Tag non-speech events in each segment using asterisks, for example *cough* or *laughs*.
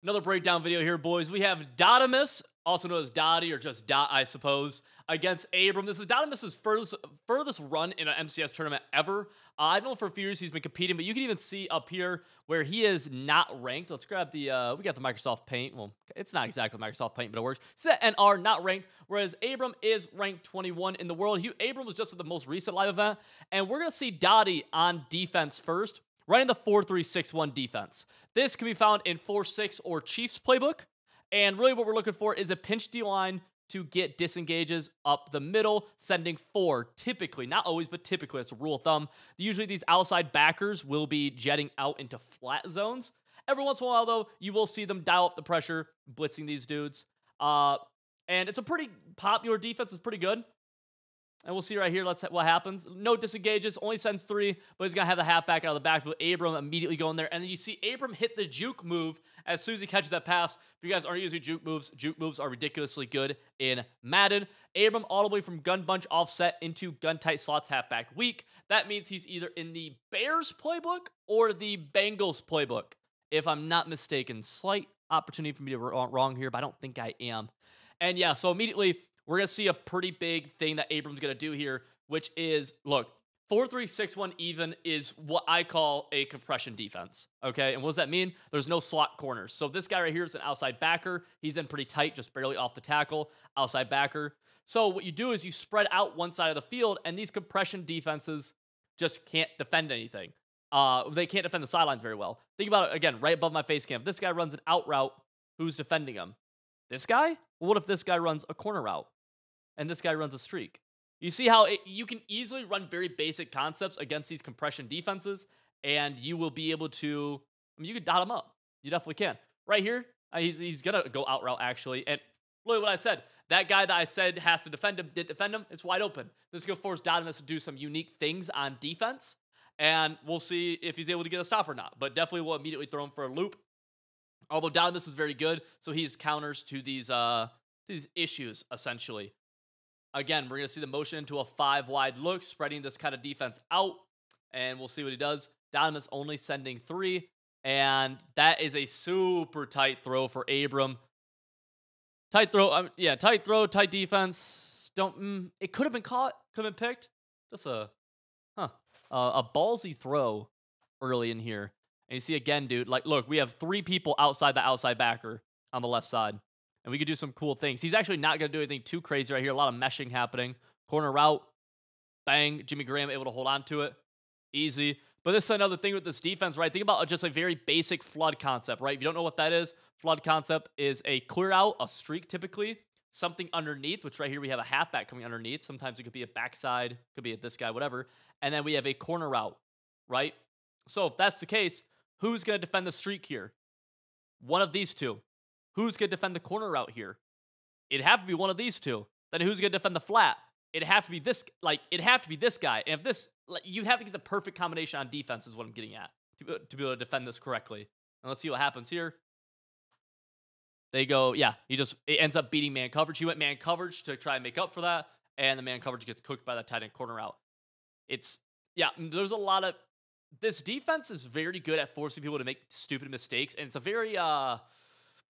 Another breakdown video here, boys. We have Dodamus, also known as Dottie or just Dot, I suppose, against Abram. This is Dodamus's furthest, furthest run in an MCS tournament ever. Uh, I've known for a few years he's been competing, but you can even see up here where he is not ranked. Let's grab the, uh, we got the Microsoft Paint. Well, it's not exactly Microsoft Paint, but it works. Set NR, not ranked, whereas Abram is ranked 21 in the world. He, Abram was just at the most recent live event, and we're going to see Dottie on defense first running the 4-3-6-1 defense. This can be found in 4-6 or Chiefs playbook. And really what we're looking for is a pinch D line to get disengages up the middle, sending four, typically, not always, but typically, that's a rule of thumb. Usually these outside backers will be jetting out into flat zones. Every once in a while, though, you will see them dial up the pressure, blitzing these dudes. Uh, and it's a pretty popular defense. It's pretty good. And we'll see right here let's see what happens. No disengages, only sends three, but he's to have the halfback out of the backfield. Abram immediately going there. And then you see Abram hit the juke move as soon as he catches that pass. If you guys aren't using juke moves, juke moves are ridiculously good in Madden. Abram all the way from gun bunch offset into gun tight slots halfback weak. That means he's either in the Bears playbook or the Bengals playbook, if I'm not mistaken. Slight opportunity for me to be wrong here, but I don't think I am. And yeah, so immediately we're going to see a pretty big thing that Abram's going to do here, which is look, 4 3 6 1 even is what I call a compression defense. Okay. And what does that mean? There's no slot corners. So this guy right here is an outside backer. He's in pretty tight, just barely off the tackle, outside backer. So what you do is you spread out one side of the field, and these compression defenses just can't defend anything. Uh, they can't defend the sidelines very well. Think about it again, right above my face cam. If this guy runs an out route, who's defending him? This guy? What if this guy runs a corner route? And this guy runs a streak. You see how it, you can easily run very basic concepts against these compression defenses, and you will be able to. I mean, you can dot him up. You definitely can. Right here, uh, he's he's gonna go out route actually, and look what I said. That guy that I said has to defend him did defend him. It's wide open. This is gonna force Dodamus to do some unique things on defense, and we'll see if he's able to get a stop or not. But definitely will immediately throw him for a loop. Although Dodamus is very good, so he's counters to these uh these issues essentially. Again, we're going to see the motion into a five wide look, spreading this kind of defense out, and we'll see what he does. Dodamus only sending three, and that is a super tight throw for Abram. Tight throw, um, yeah, tight throw, tight defense. Don't, mm, it could have been caught, could have been picked. Just a, huh, uh, a ballsy throw early in here. And you see again, dude, like, look, we have three people outside the outside backer on the left side and we could do some cool things. He's actually not going to do anything too crazy right here. A lot of meshing happening. Corner route, bang. Jimmy Graham able to hold on to it. Easy. But this is another thing with this defense, right? Think about just a very basic flood concept, right? If you don't know what that is, flood concept is a clear out, a streak typically, something underneath, which right here we have a halfback coming underneath. Sometimes it could be a backside, could be a this guy, whatever. And then we have a corner route, right? So if that's the case, who's going to defend the streak here? One of these two. Who's going to defend the corner route here? It'd have to be one of these two. Then who's going to defend the flat? It'd have to be this, like, it'd have to be this guy. And if this, like, you have to get the perfect combination on defense, is what I'm getting at, to, to be able to defend this correctly. And let's see what happens here. They go, yeah, he just, it ends up beating man coverage. He went man coverage to try and make up for that. And the man coverage gets cooked by the tight end corner out. It's, yeah, there's a lot of, this defense is very good at forcing people to make stupid mistakes. And it's a very, uh,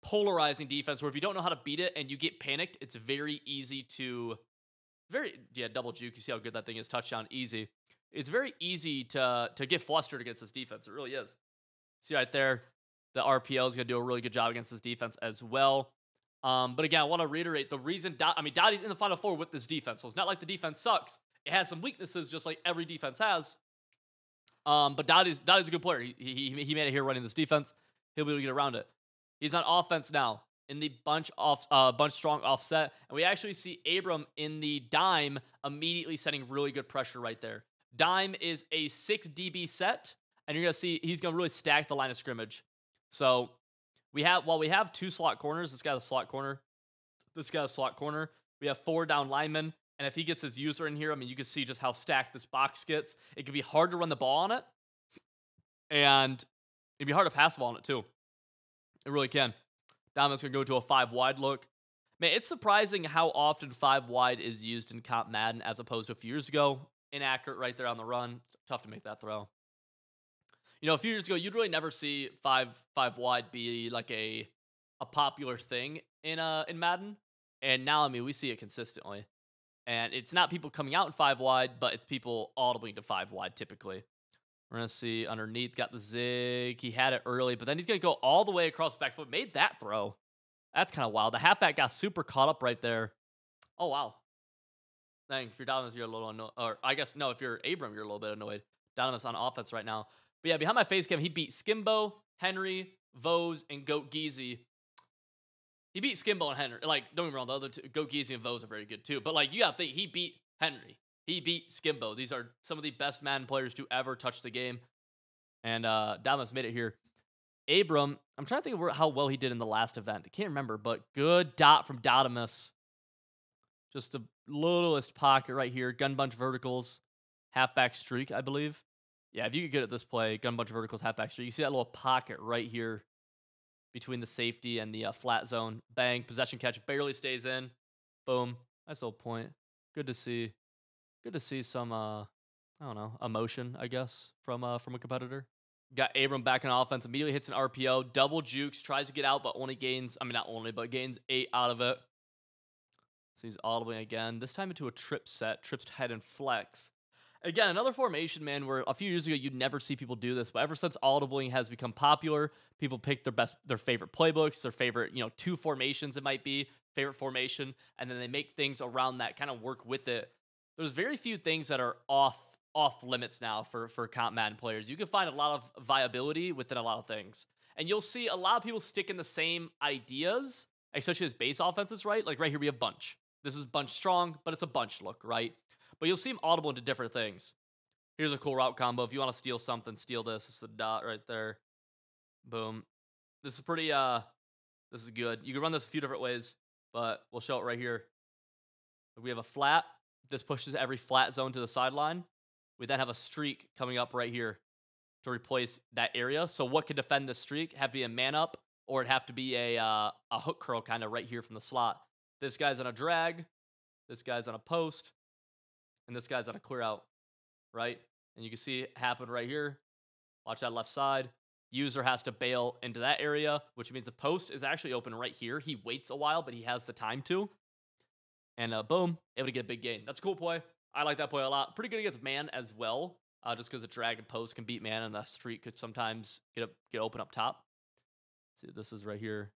polarizing defense where if you don't know how to beat it and you get panicked, it's very easy to very yeah, double juke. You see how good that thing is, touchdown easy. It's very easy to to get flustered against this defense. It really is. See right there, the RPO is going to do a really good job against this defense as well. Um, but again, I want to reiterate the reason. Do- I mean, Dottie's in the final four with this defense, so it's not like the defense sucks. It has some weaknesses, just like every defense has. Um, but Dottie's Dottie's a good player. He, he he made it here running this defense. He'll be able to get around it. He's on offense now in the bunch off uh, bunch strong offset, and we actually see Abram in the dime immediately setting really good pressure right there. Dime is a six DB set, and you're gonna see he's gonna really stack the line of scrimmage. So we have while we have two slot corners, this guy's a slot corner, this guy's a slot corner. We have four down linemen, and if he gets his user in here, I mean, you can see just how stacked this box gets. It could be hard to run the ball on it, and it'd be hard to pass the ball on it too. It really can. Dominant's going to go to a five wide look. Man, it's surprising how often five wide is used in Comp Madden as opposed to a few years ago. Inaccurate right there on the run. Tough to make that throw. You know, a few years ago, you'd really never see five five wide be like a a popular thing in uh in Madden, and now I mean we see it consistently, and it's not people coming out in five wide, but it's people audibling to five wide typically. We're gonna see underneath, got the zig. He had it early, but then he's gonna go all the way across the back foot. Made that throw. That's kind of wild. The halfback got super caught up right there. Oh wow. Dang, if you're Donovan, you're a little annoyed. Or I guess no, if you're Abram, you're a little bit annoyed. Donovan's on offense right now. But yeah, behind my face cam, he beat Skimbo, Henry, Vose, and Goat Geezy. He beat Skimbo and Henry. Like, don't get me wrong, the other two, Goat Geezy and Vose are very good too. But like, you gotta think he beat Henry. He beat Skimbo. These are some of the best Madden players to ever touch the game. And uh Damas made it here. Abram, I'm trying to think of how well he did in the last event. I can't remember, but good dot from Dotimus. Just the littlest pocket right here. Gun bunch verticals, halfback streak, I believe. Yeah, if you get good at this play, gun bunch verticals, halfback streak. You see that little pocket right here between the safety and the uh, flat zone. Bang, possession catch barely stays in. Boom. Nice little point. Good to see. Good to see some uh I don't know, emotion, I guess, from uh from a competitor. Got Abram back in offense, immediately hits an RPO, double jukes, tries to get out, but only gains, I mean not only, but gains eight out of it. So he's audibly again, this time into a trip set, trips head and flex. Again, another formation, man, where a few years ago you'd never see people do this, but ever since audibling has become popular, people pick their best, their favorite playbooks, their favorite, you know, two formations it might be, favorite formation, and then they make things around that kind of work with it. There's very few things that are off off limits now for for comp Madden players. You can find a lot of viability within a lot of things, and you'll see a lot of people stick in the same ideas, especially as base offenses, right? Like right here we have a bunch. This is bunch strong, but it's a bunch look, right? But you'll see them audible into different things. Here's a cool route combo. If you want to steal something, steal this. It's a dot right there. Boom. This is pretty, uh, this is good. You can run this a few different ways, but we'll show it right here. We have a flat. This pushes every flat zone to the sideline. We then have a streak coming up right here to replace that area. So what could defend this streak? Have be a man up, or it'd have to be a uh, a hook curl kind of right here from the slot. This guy's on a drag. This guy's on a post and this guy's on a clear out, right? And you can see it happen right here. Watch that left side. User has to bail into that area, which means the post is actually open right here. He waits a while, but he has the time to. And uh, boom, able to get a big gain. That's a cool play. I like that play a lot. Pretty good against man as well, uh, just because the drag and post can beat man, and the street could sometimes get up, get open up top. See, this is right here.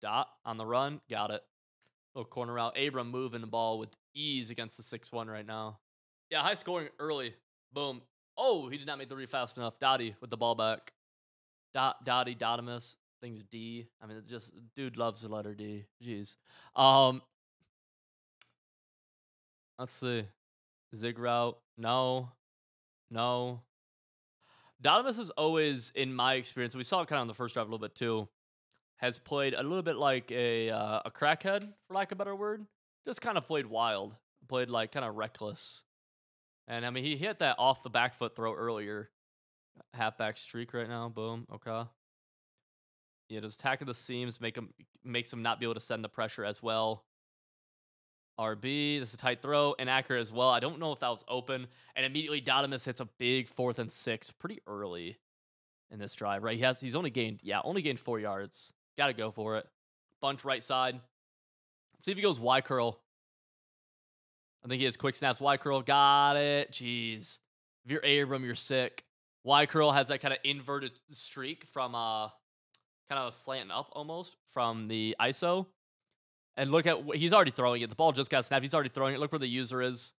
Dot on the run, got it. Little corner out. Abram moving the ball with ease against the 6 1 right now. Yeah, high scoring early. Boom. Oh, he did not make the read fast enough. Dottie with the ball back. Dot, Dottie, Dotimus. Things D. I mean, just dude loves the letter D. Jeez. Um, let's see. Zig route. No. No. Dotimus is always, in my experience, we saw it kind of on the first drive a little bit too has played a little bit like a uh, a crackhead, for lack of a better word. Just kind of played wild, played like kind of reckless. And I mean, he hit that off the back foot throw earlier. Halfback streak right now. Boom. Okay. Yeah, just attacking the seams, make him makes him not be able to send the pressure as well. RB, this is a tight throw, inaccurate as well. I don't know if that was open. And immediately Dotimus hits a big fourth and six pretty early in this drive, right? He has he's only gained, yeah, only gained four yards. Got to go for it. Bunch right side. See if he goes Y curl. I think he has quick snaps. Y curl. Got it. Jeez. If you're Abram, you're sick. Y curl has that kind of inverted streak from uh kind of slanting up almost from the ISO. And look at he's already throwing it. The ball just got snapped. He's already throwing it. Look where the user is.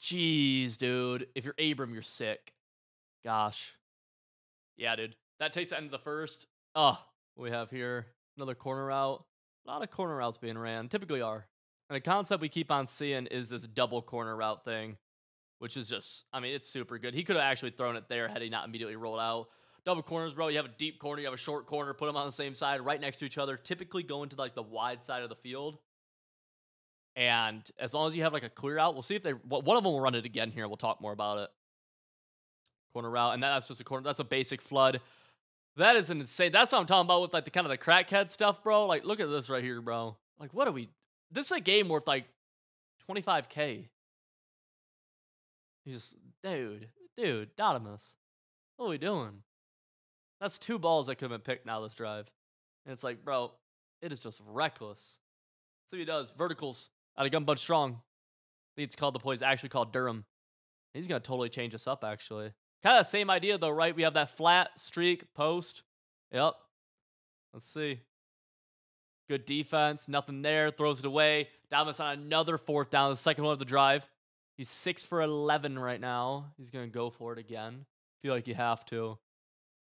Jeez, dude. If you're Abram, you're sick. Gosh. Yeah, dude. That takes the end of the first. Oh, we have here another corner route. A lot of corner routes being ran, typically are. And the concept we keep on seeing is this double corner route thing, which is just, I mean, it's super good. He could have actually thrown it there had he not immediately rolled out. Double corners, bro. You have a deep corner, you have a short corner, put them on the same side, right next to each other, typically going to like the wide side of the field. And as long as you have like a clear out, we'll see if they, one of them will run it again here. We'll talk more about it. Corner route, and that's just a corner, that's a basic flood. That is insane. That's what I'm talking about with like the kind of the crackhead stuff, bro. Like, look at this right here, bro. Like, what are we? This is a game worth like 25k. He's just, dude, dude, Dotimus. What are we doing? That's two balls that could have been picked now this drive. And it's like, bro, it is just reckless. So he does. Verticals out of Gun Bunch Strong. It's called the play actually called Durham. He's gonna totally change us up actually. Kind of the same idea though, right? We have that flat streak post. Yep. Let's see. Good defense, nothing there. Throws it away. Dalmas on another fourth down, the second one of the drive. He's six for eleven right now. He's gonna go for it again. Feel like you have to.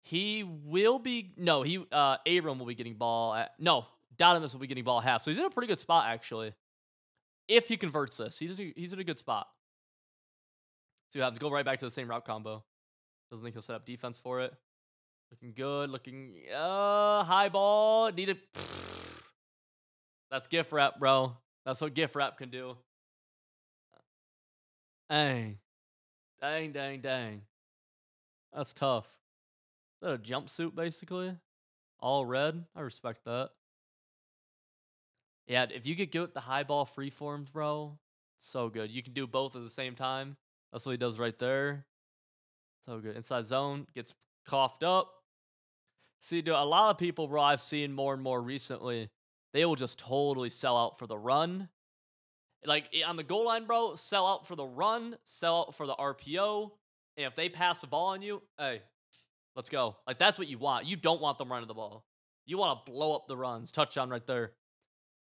He will be no. He uh Abram will be getting ball at no. Donomus will be getting ball half. So he's in a pretty good spot actually. If he converts this, he's he's in a good spot. So you have to go right back to the same route combo. Doesn't think he'll set up defense for it. Looking good. Looking uh high ball. Need Needed. *sighs* That's gift wrap, bro. That's what gift wrap can do. Dang. Dang, dang, dang. That's tough. That a jumpsuit, basically? All red? I respect that. Yeah, if you could get the high ball free forms, bro, so good. You can do both at the same time. That's what he does right there. So good. Inside zone, gets coughed up. See, dude, a lot of people, bro, I've seen more and more recently, they will just totally sell out for the run. Like on the goal line, bro, sell out for the run, sell out for the RPO. And if they pass the ball on you, hey, let's go. Like that's what you want. You don't want them running the ball. You want to blow up the runs. Touchdown right there.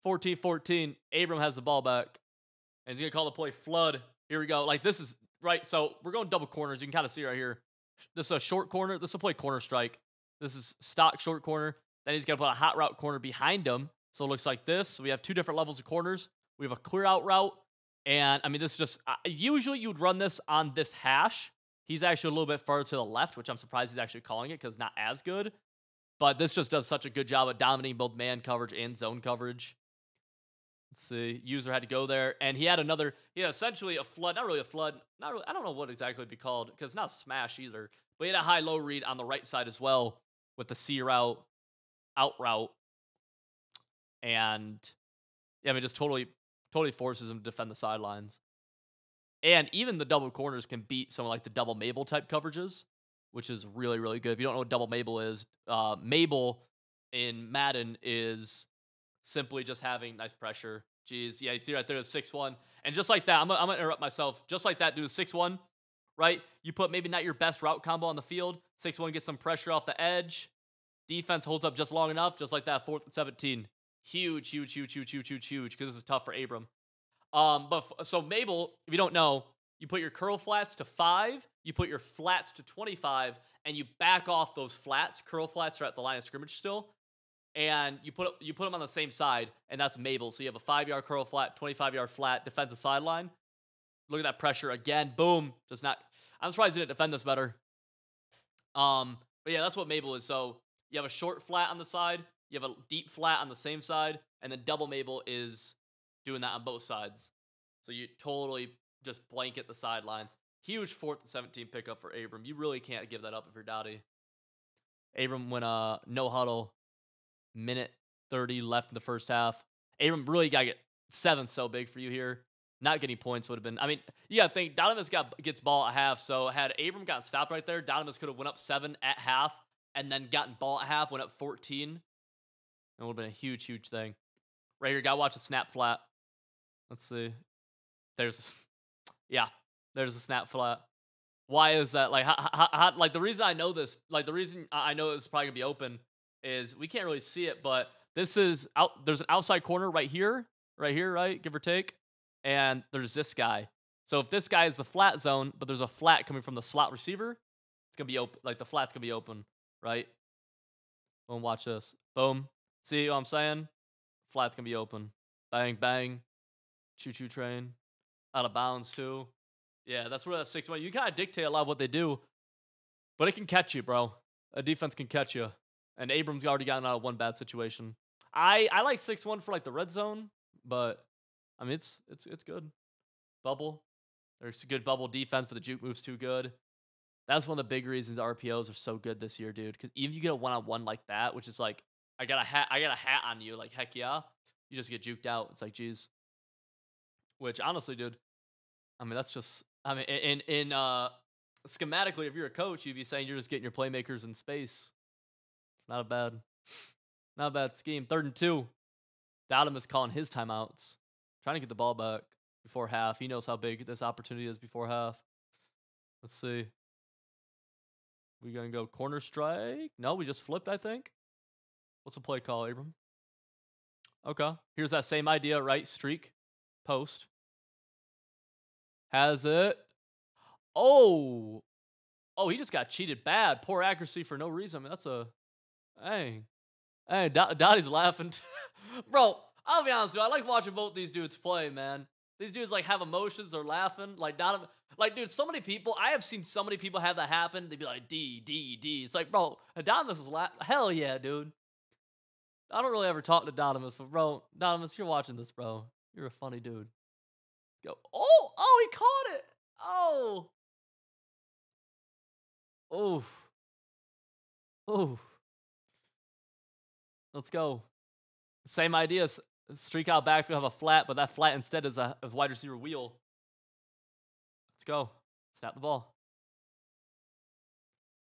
14 14. Abram has the ball back. And he's going to call the play flood. Here we go. Like this is right. So we're going double corners. You can kind of see right here. This is a short corner. This will play corner strike. This is stock short corner. Then he's going to put a hot route corner behind him. So it looks like this. So we have two different levels of corners. We have a clear out route. And I mean, this is just uh, usually you would run this on this hash. He's actually a little bit further to the left, which I'm surprised he's actually calling it because not as good. But this just does such a good job at dominating both man coverage and zone coverage. Let's see. User had to go there, and he had another. He had essentially a flood, not really a flood, not really. I don't know what exactly it'd be called because not smash either. But he had a high low read on the right side as well with the C route, out route, and yeah, I mean just totally, totally forces him to defend the sidelines. And even the double corners can beat some of like the double Mabel type coverages, which is really really good. If you don't know what double Mabel is, uh, Mabel in Madden is simply just having nice pressure. Jeez, yeah, you see right there, the 6 1. And just like that, I'm gonna, interrupt myself. Just like that, do the 6 1, right? You put maybe not your best route combo on the field. 6 1 gets some pressure off the edge. Defense holds up just long enough, just like that, fourth and 17. Huge, huge, huge, huge, huge, huge, huge, because this is tough for Abram. Um, but f- so Mabel, if you don't know, you put your curl flats to five, you put your flats to 25, and you back off those flats. Curl flats are at the line of scrimmage still and you put you put them on the same side, and that's Mabel. So you have a five yard curl flat, 25 yard flat, defensive sideline. Look at that pressure again. Boom. Does not. I'm surprised he didn't defend this better. Um, but yeah, that's what Mabel is. So you have a short flat on the side, you have a deep flat on the same side, and then double Mabel is doing that on both sides. So you totally just blanket the sidelines. Huge fourth and 17 pickup for Abram. You really can't give that up if you're Dottie. Abram went uh no huddle minute 30 left in the first half. Abram really got to get seven so big for you here. Not getting points would have been. I mean, you got to think Donovan's got gets ball at half. So had Abram gotten stopped right there, Donovan's could have went up seven at half and then gotten ball at half, went up 14. It would have been a huge, huge thing. Right here, got to watch the snap flat. Let's see. There's, *laughs* yeah, there's a snap flat. Why is that? Like, how, how, how, like the reason I know this, like the reason I know it's probably gonna be open is we can't really see it, but this is out. There's an outside corner right here, right here, right, give or take, and there's this guy. So if this guy is the flat zone, but there's a flat coming from the slot receiver, it's gonna be open. Like the flat's gonna be open, right? Boom, watch this. Boom. See what I'm saying? Flat's gonna be open. Bang, bang. Choo choo train. Out of bounds too. Yeah, that's where that six one. You kind of dictate a lot of what they do, but it can catch you, bro. A defense can catch you. And Abrams already gotten out of one bad situation. I I like six one for like the red zone, but I mean it's it's it's good. Bubble. There's a good bubble defense, but the juke moves too good. That's one of the big reasons RPOs are so good this year, dude. Because even if you get a one on one like that, which is like I got a hat, I got a hat on you, like heck yeah, you just get juked out. It's like geez. Which honestly, dude, I mean that's just I mean in in uh schematically, if you're a coach, you'd be saying you're just getting your playmakers in space Not a bad, not a bad scheme. Third and two. Dottom is calling his timeouts, trying to get the ball back before half. He knows how big this opportunity is before half. Let's see. We gonna go corner strike? No, we just flipped. I think. What's the play call, Abram? Okay, here's that same idea, right? Streak, post. Has it? Oh, oh, he just got cheated bad. Poor accuracy for no reason. I mean, that's a, hey, hey, Dottie's laughing, *laughs* bro. I'll be honest, dude. I like watching both these dudes play, man. These dudes like have emotions, they're laughing. Like Donovan, like dude, so many people. I have seen so many people have that happen. They'd be like D D D. It's like, bro, Adonis is la- hell yeah, dude. I don't really ever talk to Donomus, but bro, Donomus, you're watching this, bro. You're a funny dude. Go. Oh, oh, he caught it. Oh. Oh. Oh. Let's go. Same idea. Streak out back. backfield, have a flat, but that flat instead is a, a wide receiver wheel. Let's go. Snap the ball.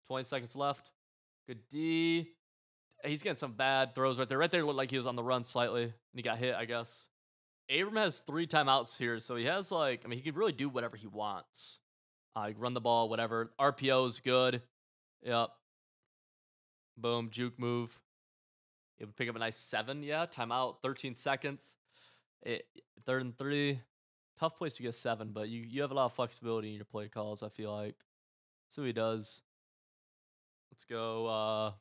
20 seconds left. Good D. He's getting some bad throws right there. Right there looked like he was on the run slightly, and he got hit, I guess. Abram has three timeouts here, so he has like, I mean, he can really do whatever he wants. Uh, run the ball, whatever. RPO is good. Yep. Boom, juke move. It would pick up a nice seven, yeah. Timeout, 13 seconds. It, third and three. Tough place to get seven, but you, you have a lot of flexibility in your play calls, I feel like. So he does. Let's go uh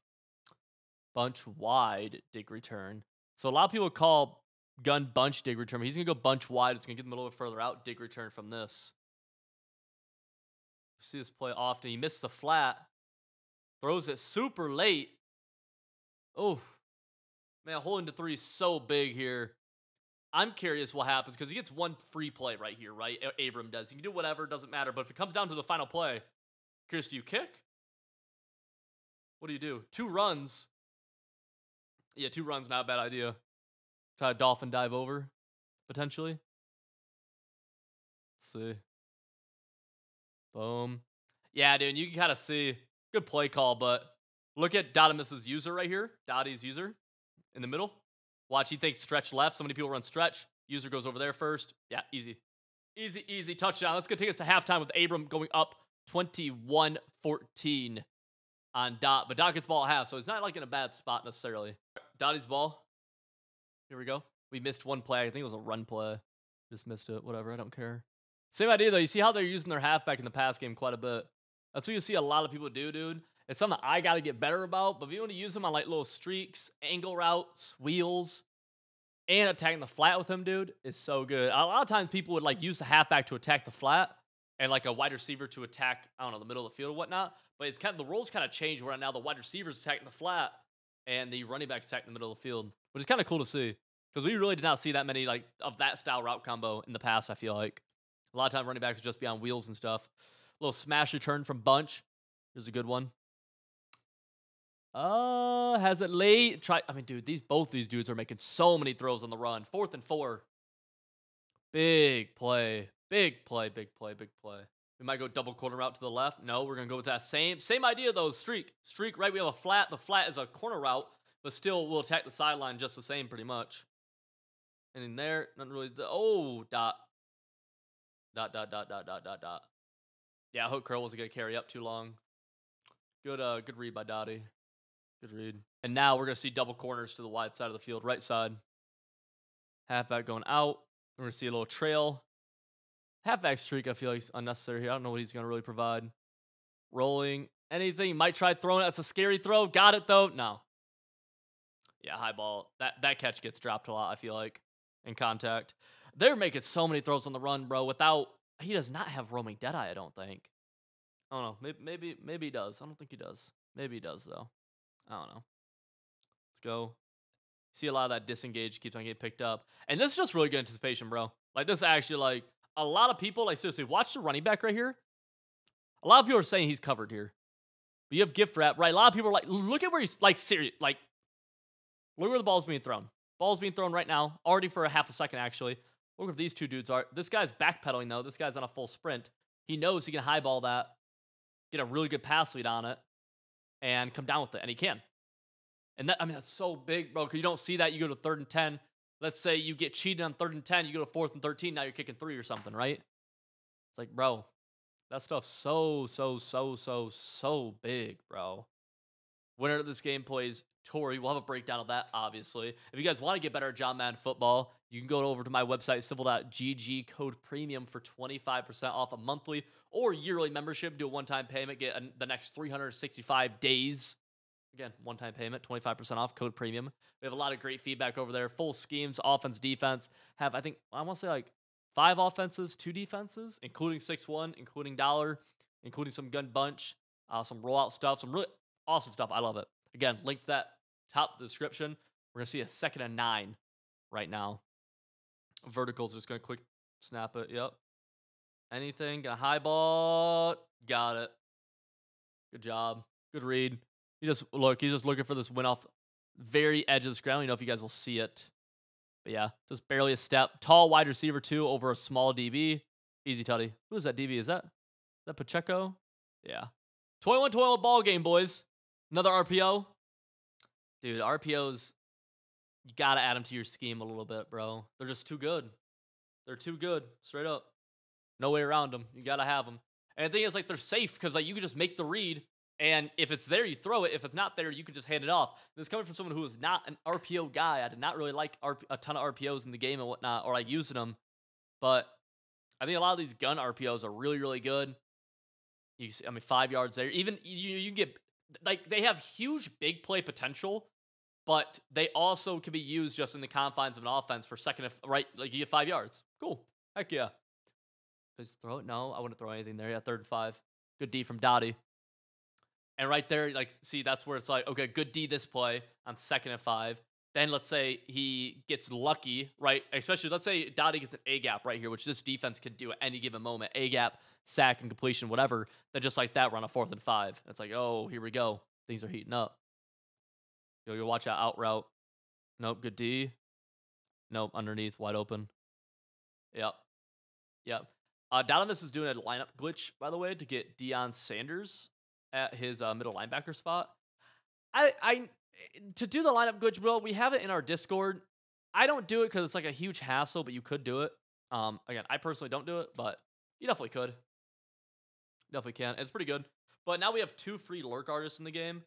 bunch wide dig return. So a lot of people call gun bunch dig return. He's gonna go bunch wide. It's gonna get him a little bit further out. Dig return from this. see this play often. He missed the flat. Throws it super late. Oh, man, holding to three is so big here. I'm curious what happens because he gets one free play right here, right? Abram does. He can do whatever, doesn't matter. But if it comes down to the final play, curious, do you kick? What do you do? Two runs. Yeah, two runs, not a bad idea. Try a dolphin dive over, potentially. Let's see. Boom. Yeah, dude, you can kind of see. Good play call, but look at Dotimus's user right here. Dottie's user in the middle. Watch, he thinks stretch left. So many people run stretch. User goes over there first. Yeah, easy. Easy, easy touchdown. That's going to take us to halftime with Abram going up 21 14 on Dot. But Dot gets ball half, so he's not like in a bad spot necessarily. Dottie's ball. Here we go. We missed one play. I think it was a run play. Just missed it. Whatever. I don't care. Same idea though. You see how they're using their halfback in the pass game quite a bit. That's what you see a lot of people do, dude. It's something I got to get better about. But if you want to use them on like little streaks, angle routes, wheels, and attacking the flat with him, dude, is so good. A lot of times people would like use the halfback to attack the flat and like a wide receiver to attack, I don't know, the middle of the field or whatnot. But it's kind of the roles kind of change where now the wide receivers attacking the flat and the running backs attacking the middle of the field, which is kind of cool to see because we really did not see that many like of that style route combo in the past. I feel like a lot of time running backs would just be on wheels and stuff. A little smash return from Bunch. Here's a good one. Uh, has it late? Try. I mean, dude, these both these dudes are making so many throws on the run. Fourth and four. Big play. Big play. Big play. Big play. We might go double corner route to the left. No, we're gonna go with that same same idea though. Streak, streak. Right, we have a flat. The flat is a corner route, but still, we'll attack the sideline just the same, pretty much. And in there, not really. The, oh, dot. Dot, dot, dot, dot, dot, dot, dot. Yeah, hook curl wasn't going to carry up too long. Good, uh, good read by Dottie. Good read. And now we're going to see double corners to the wide side of the field, right side. Halfback going out. We're going to see a little trail. Halfback streak, I feel like, is unnecessary here. I don't know what he's going to really provide. Rolling. Anything. Might try throwing. That's a scary throw. Got it, though. No. Yeah, high ball. That, that catch gets dropped a lot, I feel like, in contact. They're making so many throws on the run, bro, without. He does not have roaming Deadeye, I don't think. I don't know. Maybe, maybe, maybe he does. I don't think he does. Maybe he does, though. I don't know. Let's go. See a lot of that disengage keeps on getting picked up. And this is just really good anticipation, bro. Like, this actually, like, a lot of people, like seriously, watch the running back right here. A lot of people are saying he's covered here. But you have gift wrap, right? A lot of people are like, look at where he's like serious, like look where the ball's being thrown. Ball's being thrown right now, already for a half a second, actually. Look where these two dudes are. This guy's backpedaling though. This guy's on a full sprint. He knows he can highball that, get a really good pass lead on it, and come down with it. And he can. And that I mean that's so big, bro. Cause you don't see that. You go to third and ten. Let's say you get cheated on third and ten, you go to fourth and thirteen, now you're kicking three or something, right? It's like, bro, that stuff's so, so, so, so, so big, bro. Winner of this game plays Tori. We'll have a breakdown of that, obviously. If you guys want to get better at John Madden football, you can go over to my website, civil.gg, code premium for 25% off a monthly or yearly membership. Do a one time payment, get the next 365 days Again, one time payment, 25% off, code premium. We have a lot of great feedback over there. Full schemes, offense, defense. Have, I think, I want to say like five offenses, two defenses, including 6 1, including dollar, including some gun bunch, uh, some rollout stuff, some really awesome stuff. I love it. Again, link to that top of the description. We're going to see a second and nine right now. Verticals just going to quick snap it. Yep. Anything? Got a high ball. Got it. Good job. Good read. He just look, he's just looking for this win off very edge of the ground. You know if you guys will see it. But yeah, just barely a step. Tall wide receiver too over a small DB. Easy tutty. Who is that DB? Is that is that Pacheco? Yeah. 21 21 ball game, boys. Another RPO. Dude, RPOs, you gotta add them to your scheme a little bit, bro. They're just too good. They're too good, straight up. No way around them. You gotta have them. And the thing is, like, they're safe because like you can just make the read and if it's there, you throw it. If it's not there, you can just hand it off. This coming from someone who is not an RPO guy. I did not really like RP- a ton of RPOs in the game and whatnot, or like using them. But I think a lot of these gun RPOs are really, really good. You see, I mean, five yards there. Even you, you get like they have huge big play potential, but they also can be used just in the confines of an offense for second, if, right? Like you get five yards. Cool. Heck yeah. Just throw it. No, I wouldn't throw anything there. Yeah, third and five. Good D from Dottie. And right there, like, see, that's where it's like, okay, good D this play on second and five. Then let's say he gets lucky, right? Especially, let's say Dottie gets an A gap right here, which this defense can do at any given moment. A gap, sack, and completion, whatever. Then just like that, run a fourth and five. It's like, oh, here we go. Things are heating up. Yo, you watch out, out route. Nope, good D. Nope, underneath, wide open. Yep. Yep. Uh, Donovan is doing a lineup glitch, by the way, to get Deion Sanders at his uh, middle linebacker spot. I, I, to do the lineup glitch, bro, we have it in our Discord. I don't do it because it's like a huge hassle, but you could do it. Um, again, I personally don't do it, but you definitely could. Definitely can. It's pretty good. But now we have two free lurk artists in the game.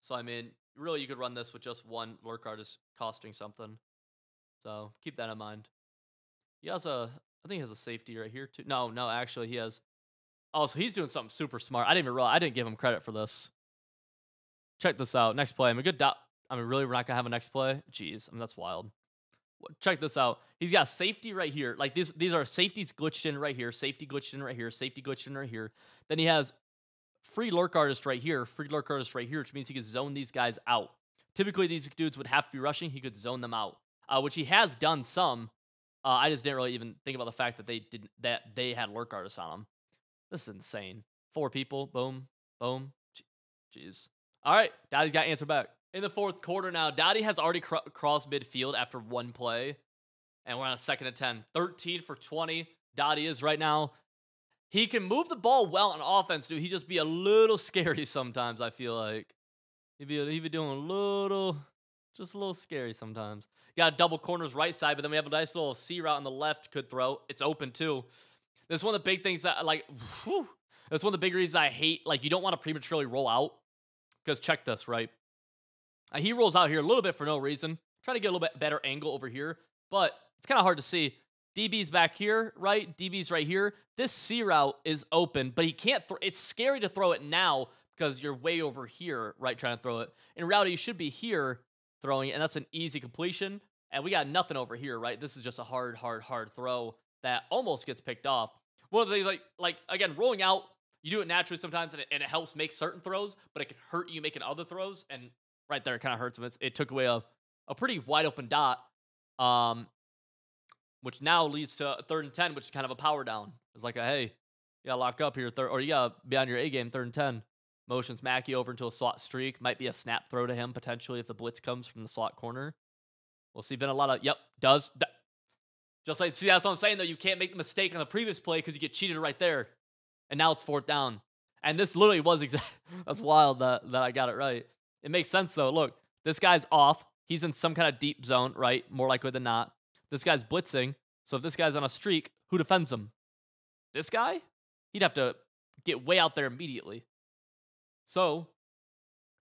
So I mean, really, you could run this with just one lurk artist costing something. So keep that in mind. He has a, I think he has a safety right here too. No, no, actually, he has Oh, so he's doing something super smart. I didn't even realize. I didn't give him credit for this. Check this out. Next play. I'm a good dot. I mean, really, we're not gonna have a next play. Jeez, I mean that's wild. Check this out. He's got safety right here. Like these, these are safeties glitched in right here. Safety glitched in right here. Safety glitched in right here. Then he has free lurk artist right here. Free lurk artist right here, which means he can zone these guys out. Typically, these dudes would have to be rushing. He could zone them out, uh, which he has done some. Uh, I just didn't really even think about the fact that they did that they had lurk artists on them. This is insane. Four people. Boom. Boom. Jeez. All right. Dottie's got answer back. In the fourth quarter now, Dottie has already cr- crossed midfield after one play. And we're on a second and 10. 13 for 20. Dottie is right now. He can move the ball well on offense, dude. He just be a little *laughs* scary sometimes, I feel like. He'd be, he'd be doing a little, just a little scary sometimes. Got double corners right side, but then we have a nice little C route on the left could throw. It's open too. That's one of the big things that like. *sighs* Whew, that's one of the big reasons I hate. Like you don't want to prematurely roll out because check this right. Uh, he rolls out here a little bit for no reason. Trying to get a little bit better angle over here, but it's kind of hard to see. DB's back here, right? DB's right here. This C route is open, but he can't. Th- it's scary to throw it now because you're way over here, right? Trying to throw it. In reality, you should be here throwing it, and that's an easy completion. And we got nothing over here, right? This is just a hard, hard, hard throw that almost gets picked off. One of the things, like, like again, rolling out, you do it naturally sometimes, and it, and it helps make certain throws, but it can hurt you making other throws. And right there, it kind of hurts him. It's, it took away a, a pretty wide open dot, um, which now leads to third and 10, which is kind of a power down. It's like a, hey, you got to lock up here, third, or you got to be on your A game, third and 10. Motions Mackey over into a slot streak. Might be a snap throw to him potentially if the blitz comes from the slot corner. We'll see. Been a lot of, yep, does. Just like, see, that's what I'm saying, though. You can't make the mistake on the previous play because you get cheated right there. And now it's fourth down. And this literally was exact. *laughs* that's wild that, that I got it right. It makes sense, though. Look, This guy's off. He's in some kind of deep zone, right? More likely than not. This guy's blitzing. So if this guy's on a streak, who defends him? This guy? He'd have to get way out there immediately. So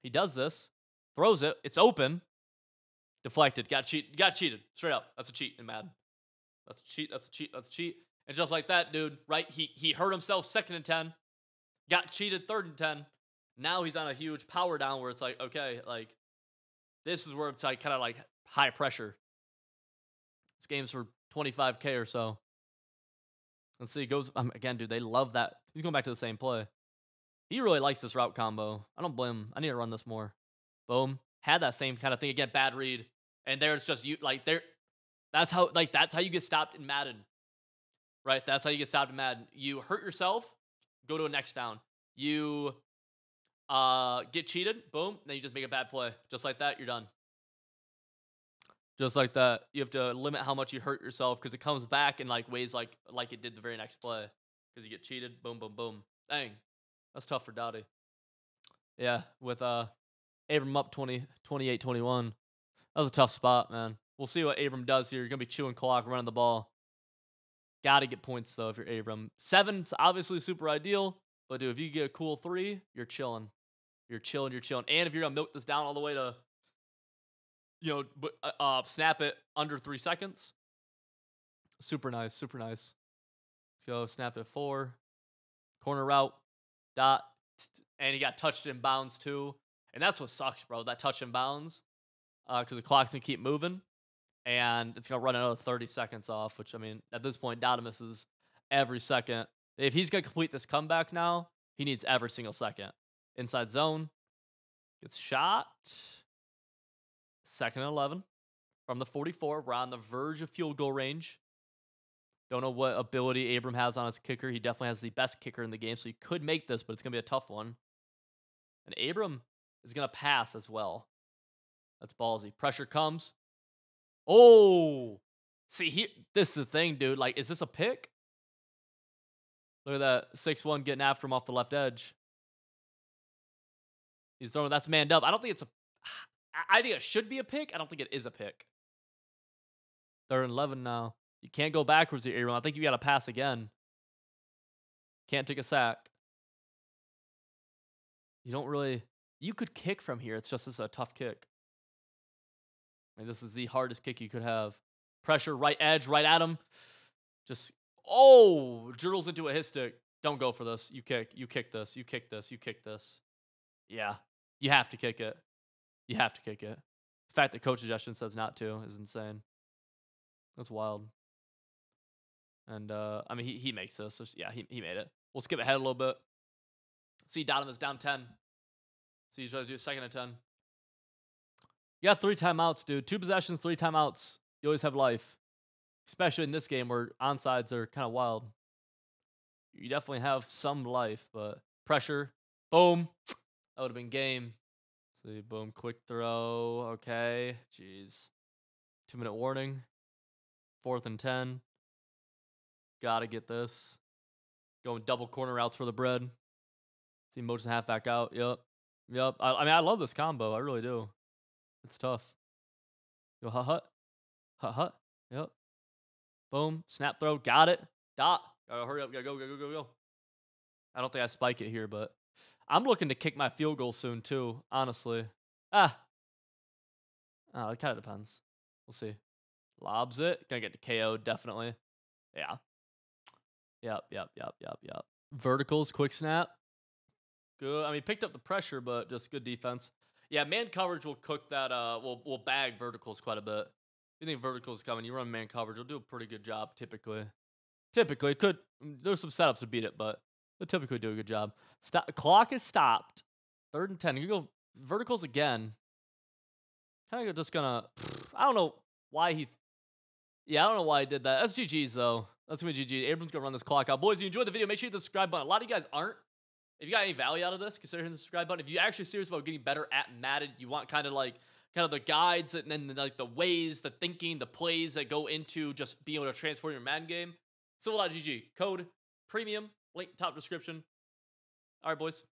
he does this, throws it, it's open, deflected, got cheat, got cheated, straight up. That's a cheat in Madden. That's a cheat. That's a cheat. That's a cheat. And just like that, dude, right? He he hurt himself second and ten, got cheated third and ten. Now he's on a huge power down where it's like, okay, like this is where it's like kind of like high pressure. This game's for 25k or so. Let's see. He goes um, again, dude. They love that. He's going back to the same play. He really likes this route combo. I don't blame him. I need to run this more. Boom. Had that same kind of thing again. Bad read, and there it's just you like there. That's how like that's how you get stopped in Madden. Right. That's how you get stopped in Madden. You hurt yourself. Go to a next down. You uh, get cheated, boom, then you just make a bad play. Just like that, you're done. Just like that. You have to limit how much you hurt yourself because it comes back in like ways like like it did the very next play. Because you get cheated, boom, boom, boom. Dang. That's tough for Dottie. Yeah, with uh Abram up 20, 28 21. That was a tough spot, man. We'll see what Abram does here. You're gonna be chewing clock, running the ball. Gotta get points though if you're Abram. Seven's obviously super ideal, but dude, if you get a cool three, you're chilling. You're chilling, you're chilling. And if you're gonna milk this down all the way to, you know, uh, uh, snap it under three seconds, super nice, super nice. Let's go snap it four, corner route, dot, and he got touched in bounds too. And that's what sucks, bro. That touch in bounds, because uh, the clock's gonna keep moving, and it's gonna run another 30 seconds off. Which I mean, at this point, Dodamus is every second. If he's gonna complete this comeback now, he needs every single second. Inside zone. Gets shot. Second and 11 from the 44. We're on the verge of field goal range. Don't know what ability Abram has on his kicker. He definitely has the best kicker in the game, so he could make this, but it's going to be a tough one. And Abram is going to pass as well. That's ballsy. Pressure comes. Oh, see here. This is the thing, dude. Like, is this a pick? Look at that six one getting after him off the left edge. He's throwing that's manned up. I don't think it's a. *sighs* I think it should be a pick. I don't think it is a pick. They're in 11 now. You can't go backwards here, Aaron. I think you got to pass again. Can't take a sack. You don't really. You could kick from here. It's just is a tough kick. Mean, this is the hardest kick you could have. Pressure, right edge, right at him. Just oh, drills into a hit stick. Don't go for this. You kick. You kick this. You kick this. You kick this. Yeah, you have to kick it. You have to kick it. The fact that coach suggestion says not to is insane. That's wild. And uh, I mean, he he makes this. So yeah, he he made it. We'll skip ahead a little bit. See, Donovan is down ten. See, you try to do a second and ten. You got three timeouts, dude. Two possessions, three timeouts. You always have life, especially in this game where onsides are kind of wild. You definitely have some life, but pressure, boom, that would have been game. See, boom, quick throw. Okay. Jeez. Two minute warning. Fourth and 10. Gotta get this. Going double corner routes for the bread. See motion halfback out. Yep. Yep. I, I, mean, I love this combo. I really do. It's tough. Go hut hut. Hut hut. Yep. Boom. Snap throw. Got it. Dot. Gotta hurry up. Gotta go, go, go, go, go. I don't think I spike it here, but I'm looking to kick my field goal soon too, honestly. Ah. Oh, it kind of depends. We'll see. Lobs it. Gonna get to KO, definitely. Yeah. Yep, yep, yep, yep, yep. Verticals, quick snap. Good. I mean, picked up the pressure, but just good defense. Yeah, man coverage will cook that. Uh, will will bag verticals quite a bit. You think verticals coming, you run man coverage, you'll do a pretty good job typically. Typically, could there's some setups to beat it, but they typically do a good job. Stop. Clock is stopped. Third and ten. You go verticals again. Kind of just gonna. *sniffs* I don't know why he. Yeah, I don't know why he did that. That's GG's though. That's gonna be GG. Abrams gonna run this clock out. Boys, you enjoyed the video. Make sure you hit the subscribe button. A lot of you guys aren't. If you got any value out of this, consider hitting the subscribe button. If you're actually serious about getting better at Madden, you want kind of like kind of the guides and then like the ways, the thinking, the plays that go into just being able to transform your Madden game. Civil.gg code premium Link top description. All right, boys.